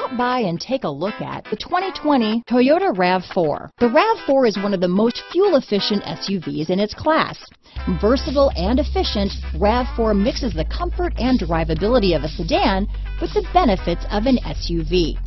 Stop by and take a look at the 2020 Toyota RAV4. The RAV4 is one of the most fuel-efficient SUVs in its class. Versatile and efficient, RAV4 mixes the comfort and drivability of a sedan with the benefits of an SUV.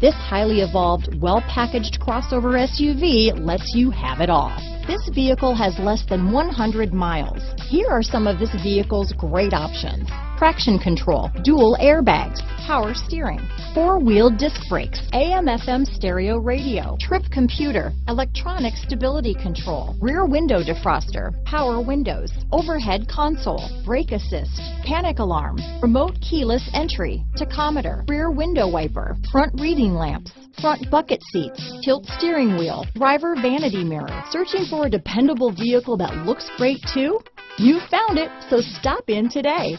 This highly evolved, well-packaged crossover SUV lets you have it all. This vehicle has less than 100 miles. Here are some of this vehicle's great options. Traction control, dual airbags, power steering, four-wheel disc brakes, AM FM stereo radio, trip computer, electronic stability control, rear window defroster, power windows, overhead console, brake assist, panic alarm, remote keyless entry, tachometer, rear window wiper, front reading lamps, front bucket seats, tilt steering wheel, driver vanity mirror. Searching for a dependable vehicle that looks great too? You found it, so stop in today.